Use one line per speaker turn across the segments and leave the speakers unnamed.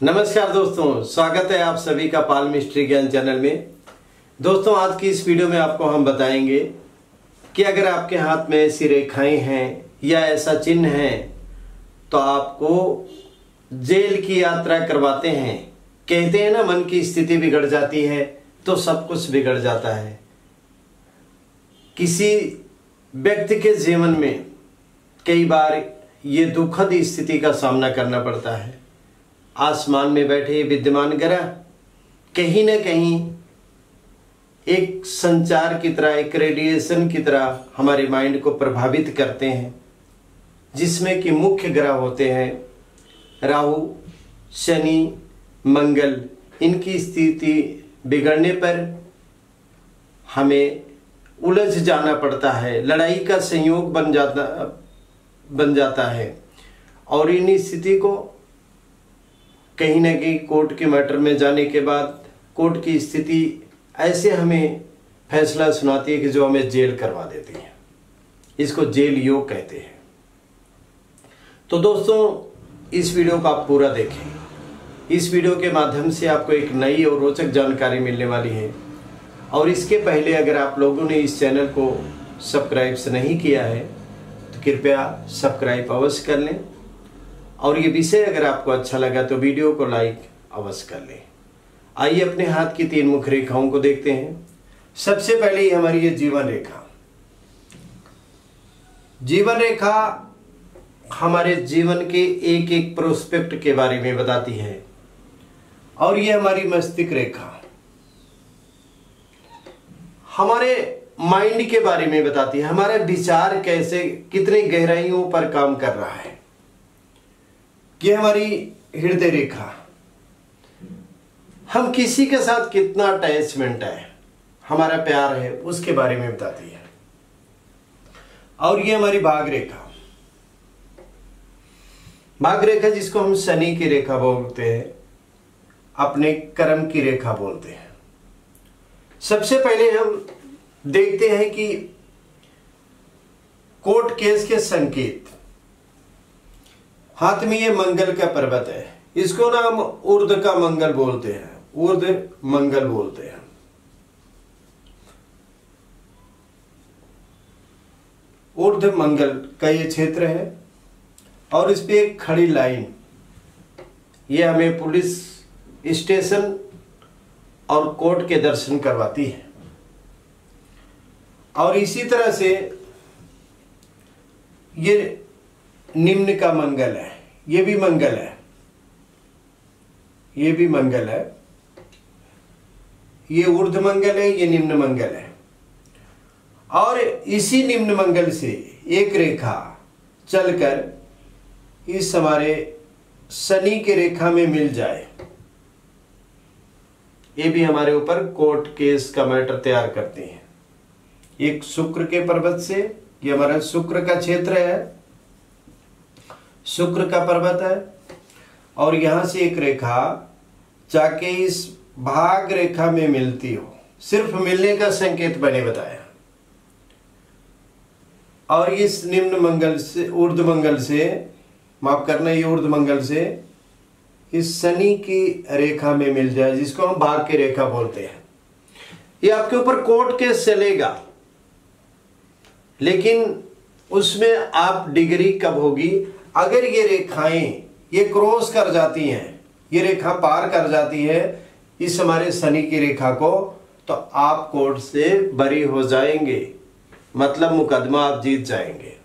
नमस्कार दोस्तों, स्वागत है आप सभी का पाल मिस्ट्री ज्ञान चैनल में। दोस्तों, आज की इस वीडियो में आपको हम बताएँगे कि अगर आपके हाथ में ऐसी रेखाएँ हैं या ऐसा चिन्ह है तो आपको जेल की यात्रा करवाते हैं। कहते हैं ना, मन की स्थिति बिगड़ जाती है तो सब कुछ बिगड़ जाता है। किसी व्यक्ति के जीवन में कई बार ये दुखद स्थिति का सामना करना पड़ता है। आसमान में बैठे विद्यमान ग्रह, कहीं ना कहीं एक संचार की तरह, एक रेडिएशन की तरह हमारे माइंड को प्रभावित करते हैं, जिसमें कि मुख्य ग्रह होते हैं, राहु, शनि, मंगल, इनकी स्थिति बिगड़ने पर हमें उलझ जाना पड़ता है, लड़ाई का संयोग बन जाता बन जाता है, और इन स्थिति को कहीं ना कहीं कोर्ट के मैटर में जाने के बाद कोर्ट की स्थिति ऐसे हमें फैसला सुनाती है कि जो हमें जेल करवा देती है। इसको जेल योग कहते हैं। तो दोस्तों, इस वीडियो को आप पूरा देखें। इस वीडियो के माध्यम से आपको एक नई और रोचक जानकारी मिलने वाली है। और इसके पहले अगर आप लोगों ने इस चैनल को सब्सक्राइब नहीं किया है तो कृपया सब्सक्राइब अवश्य कर लें। और ये विषय अगर आपको अच्छा लगा तो वीडियो को लाइक अवश्य कर लें। आइए अपने हाथ की तीन मुख्य रेखाओं को देखते हैं। सबसे पहले ही हमारी ये जीवन रेखा। जीवन रेखा हमारे जीवन के एक एक प्रोस्पेक्ट के बारे में बताती है। और ये हमारी मस्तिष्क रेखा। हमारे माइंड के बारे में बताती है। हमारे विचार कैसे, कितनी गहराइयों पर काम कर रहा है। ये हमारी हृदय रेखा। हम किसी के साथ कितना अटैचमेंट है, हमारा प्यार है, उसके बारे में बताती है। और ये हमारी भाग रेखा। भाग रेखा जिसको हम शनि की रेखा बोलते हैं, अपने कर्म की रेखा बोलते हैं। सबसे पहले हम देखते हैं कि कोर्ट केस के संकेत। हाथ में ये मंगल का पर्वत है। इसको ना हम उर्द का मंगल बोलते हैं। उर्द मंगल बोलते हैं। उर्ध मंगल का ये क्षेत्र है और इस पे एक खड़ी लाइन। ये हमें पुलिस स्टेशन और कोर्ट के दर्शन करवाती है। और इसी तरह से ये निम्न का मंगल है, ये भी मंगल है, ये भी मंगल है, ये ऊर्ध मंगल है, ये निम्न मंगल है। और इसी निम्न मंगल से एक रेखा चलकर इस हमारे शनि के रेखा में मिल जाए। ये भी हमारे ऊपर कोर्ट केस का मैटर तैयार करते हैं। एक शुक्र के पर्वत से, ये हमारा शुक्र का क्षेत्र है शुक्र का पर्वत है, और यहाँ से एक रेखा जाके इस भाग रेखा में मिलती हो। सिर्फ़ मिलने का संकेत मैंने बताया। और इस निम्न मंगल से ऊर्ध मंगल से, माफ़ करना, ये ऊर्ध मंगल से, इस शनि की रेखा में मिल जाए, जिसको हम भाग की रेखा बोलते हैं। ये आपके ऊपर कोर्ट केस चलेगा, लेकिन उसमें आप डिग्री कब होगी अगर ये रेखाएँ, ये क्रॉस कर जाती हैं, ये रेखा पार कर जाती है इस हमारे शनि की रेखा को तो आप कोर्ट से बरी हो जाएँगे। मतलब मुकदमा आप जीत जाएँगे।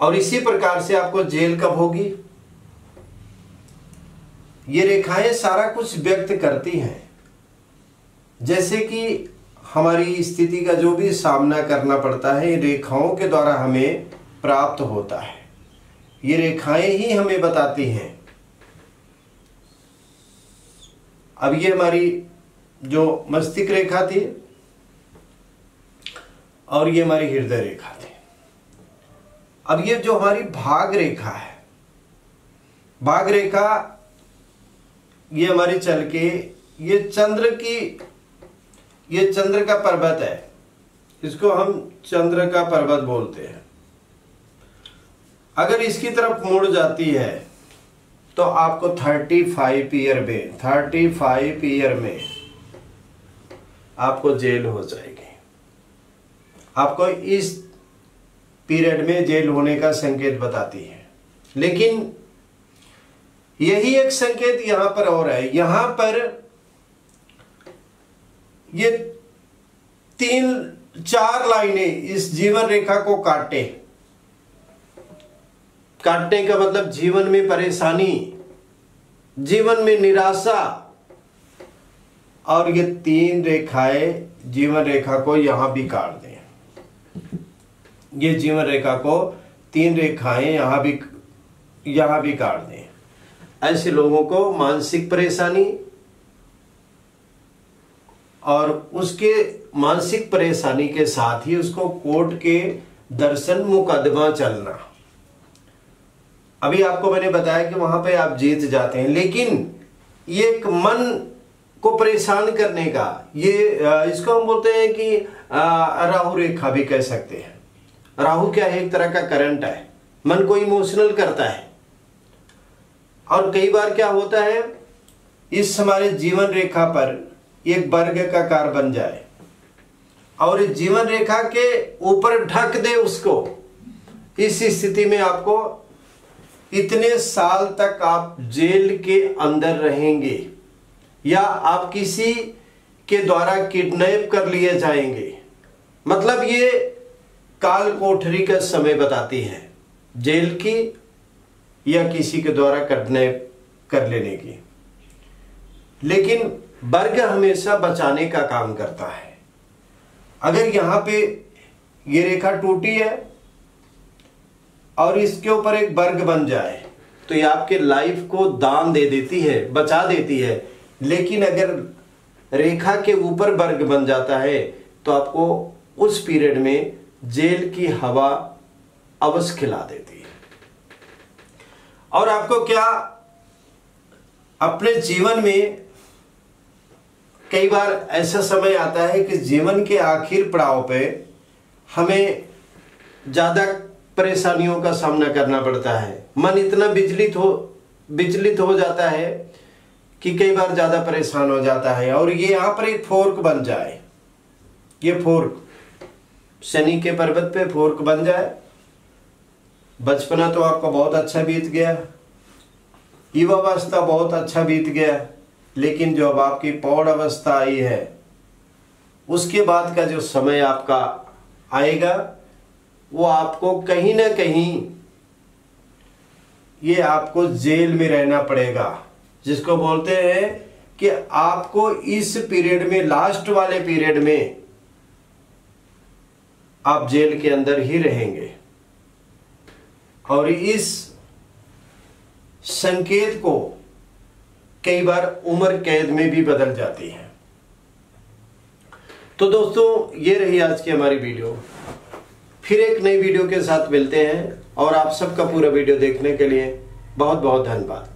और इसी प्रकार से आपको जेल कब होगी? ये रेखाएँ सारा कुछ व्यक्त करती हैं। जैसे कि हमारी स्थिति का जो भी सामना करना पड़ता है रेखाओं के द्वारा हमें प्राप्त होता है। ये रेखाएँ ही हमें बताती हैं। अब ये हमारी जो मस्तिष्क रेखा थी और ये हमारी हृदय रेखा थी। अब ये जो हमारी भाग रेखा है, भाग रेखा ये हमारी चल के, ये चंद्र की, ये चंद्र का पर्वत है, इसको हम चंद्र का पर्वत बोलते हैं। अगर इसकी तरफ़ मुड़ जाती है तो आपको थर्टी फाइव ईयर में थर्टी फाइव ईयर में आपको जेल हो जाएगी। आपको इस पीरियड में जेल होने का संकेत बताती है। लेकिन यही एक संकेत यहाँ पर और है। यहाँ पर ये तीन, चार लाइनें इस जीवन रेखा को काटे। काटने का मतलब जीवन में परेशानी, जीवन में निराशा। और ये तीन रेखाएँ जीवन रेखा को यहाँ भी काट दें। ये जीवन रेखा को तीन रेखाएँ यहाँ भी यहाँ भी काट दें। ऐसे लोगों को मानसिक परेशानी और उसके मानसिक परेशानी के साथ ही उसको कोर्ट के दर्शन मुकदमा चलना। अभी आपको मैंने बताया कि वहाँ पे आप जीत जाते हैं, लेकिन ये एक मन को परेशान करने का, ये इसको हम बोलते हैं कि राहु रेखा भी कह सकते हैं। राहु क्या है? एक तरह का करंट है। मन को इमोशनल करता है। और कई बार क्या होता है? इस हमारे जीवन रेखा पर एक वर्ग का कार बन जाए। और जीवन रेखा के ऊपर ढक दे उसको। इस स्थिति में आपको इतने साल तक आप जेल के अंदर रहेंगे या आप किसी के द्वारा किडनैप कर लिए जाएँगे। मतलब ये काल कोठरी का समय बताती है, जेल की या किसी के द्वारा किडनैप कर लेने की। लेकिन वर्ग हमेशा बचाने का काम करता है। अगर यहाँ पे ये रेखा टूटी है और इसके ऊपर एक वर्ग बन जाए तो ये आपके लाइफ को दान दे देती है, बचा देती है। लेकिन अगर रेखा के ऊपर वर्ग बन जाता है तो आपको उस पीरियड में जेल की हवा अवश्य खिला देती है। और आपको क्या अपने जीवन में कई बार ऐसा समय आता है कि जीवन के आखिर पड़ाव पे हमें ज़्यादा परेशानियों का सामना करना पड़ता है। मन इतना विचलित हो विचलित हो जाता है कि कई बार ज़्यादा परेशान हो जाता है और ये यहाँ पर एक फोर्क बन जाए। ये फोर्क शनि के पर्वत पे फोर्क बन जाए। बचपना तो आपका बहुत अच्छा बीत गया। युवावस्था बहुत अच्छा बीत गया। लेकिन जो अब आपकी पौड़ अवस्था आई है, उसके बाद का जो समय आपका आएगा वो आपको कहीं ना कहीं ये आपको जेल में रहना पड़ेगा, जिसको बोलते हैं कि आपको इस पीरियड में, लास्ट वाले पीरियड में आप जेल के अंदर ही रहेंगे। और इस संकेत को कई बार उम्र कैद में भी बदल जाती है। तो दोस्तों, ये रही आज की हमारी वीडियो। फिर एक नई वीडियो के साथ मिलते हैं और आप सबका पूरा वीडियो देखने के लिए बहुत बहुत धन्यवाद।